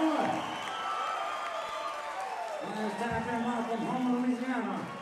It's time for a welcome home, Louisiana.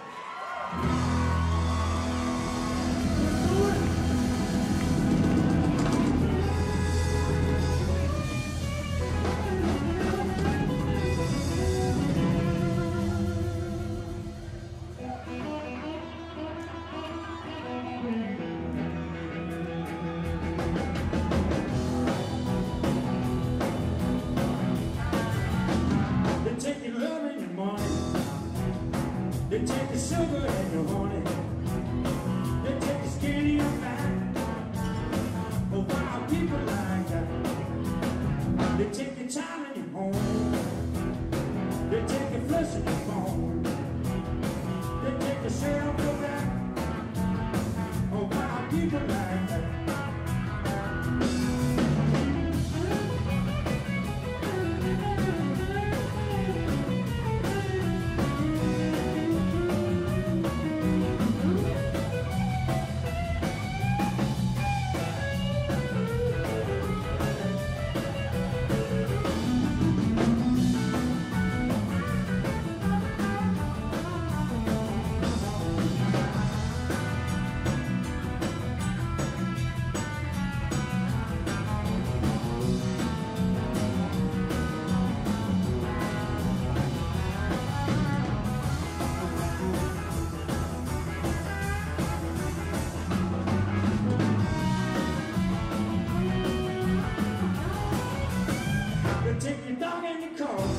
sugar in the morning. Long in the car.